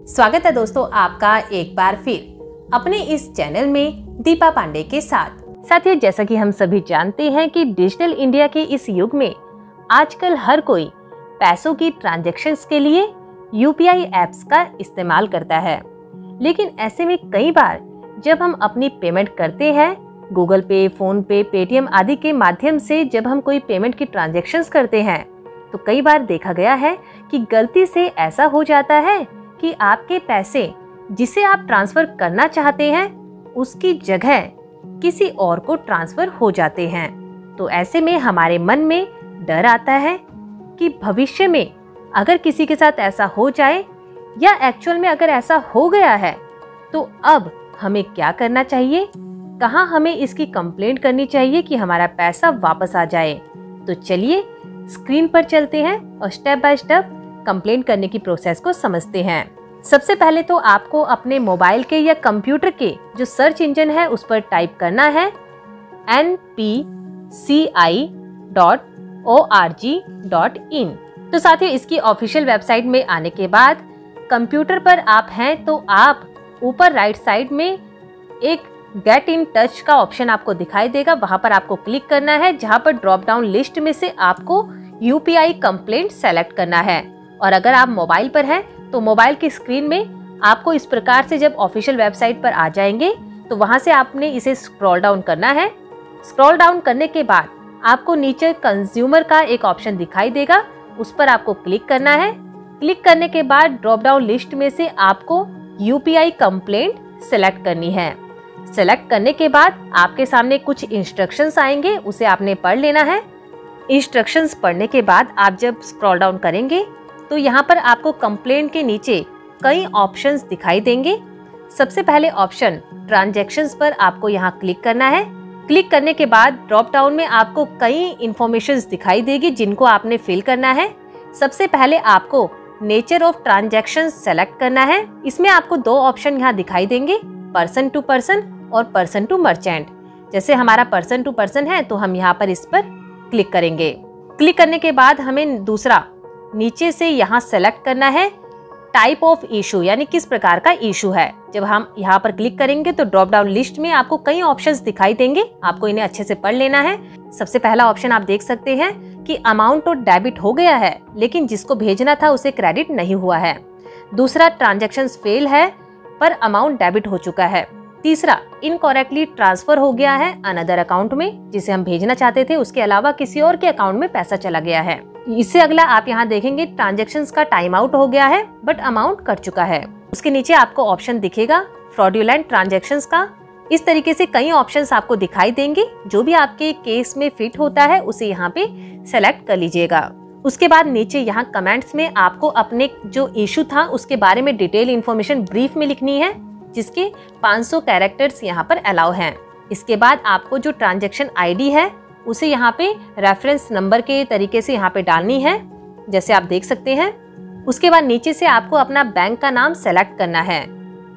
स्वागत है दोस्तों आपका एक बार फिर अपने इस चैनल में दीपा पांडे के साथ। साथियों, जैसा कि हम सभी जानते हैं कि डिजिटल इंडिया के इस युग में आजकल हर कोई पैसों की ट्रांजेक्शन के लिए यूपीआई एप्स का इस्तेमाल करता है। लेकिन ऐसे में कई बार जब हम अपनी पेमेंट करते हैं, गूगल पे फ़ोन पे पेटीएम आदि के माध्यम से जब हम कोई पेमेंट की ट्रांजेक्शन करते हैं तो कई बार देखा गया है कि गलती से ऐसा हो जाता है कि आपके पैसे जिसे आप ट्रांसफ़र करना चाहते हैं, उसकी जगह किसी और को ट्रांसफ़र हो जाते हैं। तो ऐसे में हमारे मन में डर आता है कि भविष्य में अगर किसी के साथ ऐसा हो जाए या एक्चुअल में अगर ऐसा हो गया है तो अब हमें क्या करना चाहिए? कहाँ हमें इसकी कंप्लेंट करनी चाहिए कि हमारा पैसा वापस आ जाए? तो चलिए स्क्रीन पर चलते हैं और स्टेप बाय स्टेप कंप्लेंट करने की प्रोसेस को समझते हैं। सबसे पहले तो आपको अपने मोबाइल के या कंप्यूटर के जो सर्च इंजन है उस पर टाइप करना है N P C I dot O R G dot in तो साथ ही इसकी ऑफिशियल वेबसाइट में आने के बाद कंप्यूटर पर आप हैं तो आप ऊपर राइट साइड में एक गेट इन टच का ऑप्शन आपको दिखाई देगा। वहाँ पर आपको क्लिक करना है, जहाँ पर ड्रॉप डाउन लिस्ट में से आपको यूपीआई कंप्लेंट सेलेक्ट करना है। और अगर आप मोबाइल पर हैं तो मोबाइल की स्क्रीन में आपको इस प्रकार से जब ऑफिशियल वेबसाइट पर आ जाएँगे तो वहाँ से आपने इसे स्क्रॉल डाउन करना है। स्क्रॉल डाउन करने के बाद आपको नीचे कंज्यूमर का एक ऑप्शन दिखाई देगा, उस पर आपको क्लिक करना है। क्लिक करने के बाद ड्रॉप डाउन लिस्ट में से आपको यूपीआई कंप्लेंट सेलेक्ट करनी है। सेलेक्ट करने के बाद आपके सामने कुछ इंस्ट्रक्शंस आएँगे, उसे आपने पढ़ लेना है। इंस्ट्रक्शंस पढ़ने के बाद आप जब स्क्रॉल डाउन करेंगे तो यहाँ पर आपको कंप्लेंट के नीचे कई ऑप्शंस दिखाई देंगे। सबसे पहले ऑप्शन ट्रांजेक्शन्स पर आपको यहाँ क्लिक करना है। क्लिक करने के बाद ड्रॉप डाउन में आपको कई इंफॉर्मेशन दिखाई देगी जिनको आपने फिल करना है। सबसे पहले आपको नेचर ऑफ़ ट्रांजेक्शन सेलेक्ट करना है। इसमें आपको दो ऑप्शन यहाँ दिखाई देंगे पर्सन टू पर्सन और पर्सन टू मर्चेंट जैसे हमारा पर्सन टू पर्सन है तो हम यहाँ पर इस पर क्लिक करेंगे। क्लिक करने के बाद हमें दूसरा नीचे से यहाँ सेलेक्ट करना है। टाइप ऑफ़ इशू यानी किस प्रकार का इशू है। जब हम यहाँ पर क्लिक करेंगे तो ड्रॉप डाउन लिस्ट में आपको कई ऑप्शंस दिखाई देंगे। आपको इन्हें अच्छे से पढ़ लेना है। सबसे पहला ऑप्शन आप देख सकते हैं कि अमाउंट तो डेबिट हो गया है, लेकिन जिसको भेजना था उसे क्रेडिट नहीं हुआ है। दूसरा ट्रांजेक्शन फेल है, पर अमाउंट डेबिट हो चुका है। तीसरा इनकॉरेक्टली ट्रांसफ़र हो गया है अनदर अकाउंट में, जिसे हम भेजना चाहते थे, उसके अलावा किसी और के अकाउंट में पैसा चला गया है। इससे अगला आप यहाँ देखेंगे ट्रांजेक्शन का टाइम आउट हो गया है बट अमाउंट कट चुका है। उसके नीचे आपको ऑप्शन दिखेगा फ्रॉड्यूलेंट ट्रांजेक्शन का। इस तरीके से कई ऑप्शन आपको दिखाई देंगे, जो भी आपके केस में फिट होता है, उसे यहाँ पे सेलेक्ट कर लीजिएगा। उसके बाद नीचे यहाँ कमेंट्स में आपको अपने जो इशू था, उसके बारे में डिटेल इन्फॉर्मेशन ब्रीफ में लिखनी है, जिसके 500 कैरेक्टर्स यहाँ पर अलाउ हैं। इसके बाद आपको जो ट्रांजेक्शन आईडी है उसे यहाँ पे रेफरेंस नंबर के तरीके से यहाँ पे डालनी है, जैसे आप देख सकते हैं। उसके बाद नीचे से आपको अपना बैंक का नाम सेलेक्ट करना है।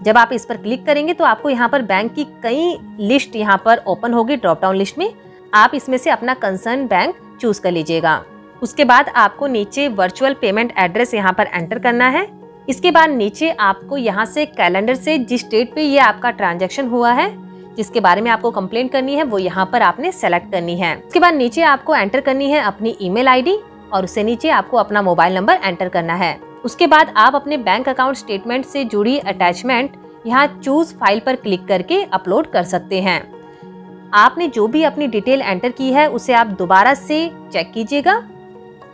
जब आप इस पर क्लिक करेंगे तो आपको यहाँ पर बैंक की कई लिस्ट यहाँ पर ओपन होगी ड्रॉप डाउन लिस्ट में। आप इसमें से अपना कंसर्न बैंक चूज़ कर लीजिएगा। उसके बाद आपको नीचे वर्चुअल पेमेंट एड्रेस यहाँ पर एंटर करना है। इसके बाद नीचे आपको यहाँ से कैलेंडर से जिस डेट पे ये आपका ट्रांजेक्शन हुआ है जिसके बारे में आपको कंप्लेंट करनी है, वो यहाँ पर आपने सेलेक्ट करनी है। उसके बाद नीचे आपको एंटर करनी है अपनी ईमेल आईडी और उससे नीचे आपको अपना मोबाइल नंबर एंटर करना है। उसके बाद आप अपने बैंक अकाउंट स्टेटमेंट से जुड़ी अटैचमेंट यहाँ चूज़ फ़ाइल पर क्लिक करके अपलोड कर सकते हैं। आपने जो भी अपनी डिटेल एंटर की है, उसे आप दोबारा से चेक कीजिएगा।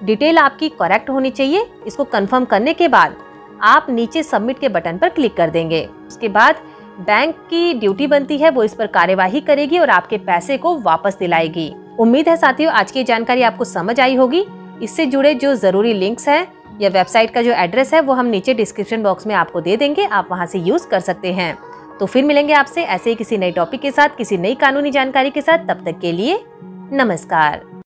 डिटेल आपकी करेक्ट होनी चाहिए। इसको कंफर्म करने के बाद आप नीचे सबमिट के बटन पर क्लिक कर देंगे। उसके बाद बैंक की ड्यूटी बनती है, वो इस पर कार्यवाही करेगी और आपके पैसे को वापस दिलाएगी। उम्मीद है साथियों, आज की जानकारी आपको समझ आई होगी। इससे जुड़े जो ज़रूरी लिंक्स हैं या वेबसाइट का जो एड्रेस है, वो हम नीचे डिस्क्रिप्शन बॉक्स में आपको दे देंगे। आप वहाँ से यूज़ कर सकते हैं। तो फिर मिलेंगे आपसे ऐसे ही किसी नए टॉपिक के साथ, किसी नई कानूनी जानकारी के साथ। तब तक के लिए नमस्कार।